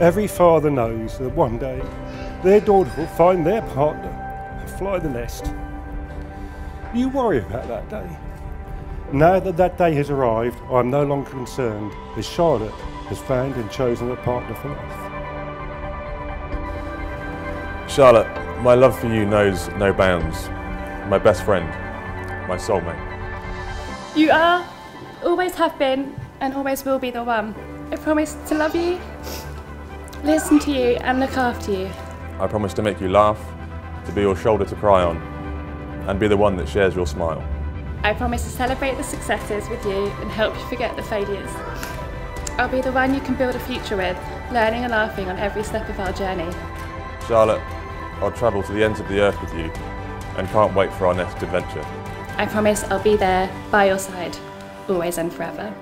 Every father knows that one day their daughter will find their partner and fly the nest. You worry about that day. Now that that day has arrived, I am no longer concerned, as Charlotte has found and chosen a partner for life. Charlotte, my love for you knows no bounds. My best friend, my soulmate. You are, always have been, and always will be the one. I promise to love you, listen to you, and look after you. I promise to make you laugh, to be your shoulder to cry on, and be the one that shares your smile. I promise to celebrate the successes with you and help you forget the failures. I'll be the one you can build a future with, learning and laughing on every step of our journey. Charlotte, I'll travel to the ends of the earth with you and can't wait for our next adventure. I promise I'll be there by your side, always and forever.